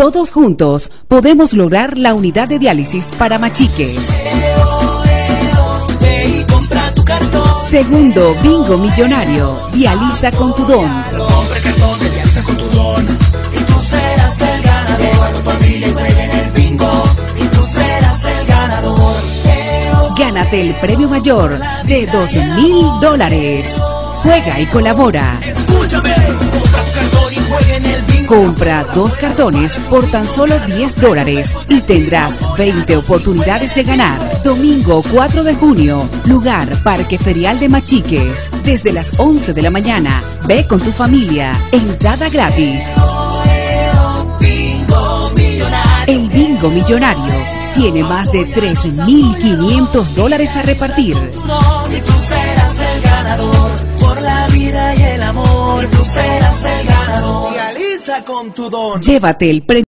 Todos juntos podemos lograr la unidad de diálisis para machiques. Segundo bingo millonario. Dializa con tu don. Gánate el premio mayor de 2 mil dólares. Juega y colabora. Escúchame. Compra dos cartones por tan solo 10 dólares y tendrás 20 oportunidades de ganar. Domingo 4 de junio, lugar Parque Ferial de Machiques. Desde las 11 de la mañana, ve con tu familia. Entrada gratis. El bingo millonario tiene más de 3.500 dólares a repartir. Llévate el premio.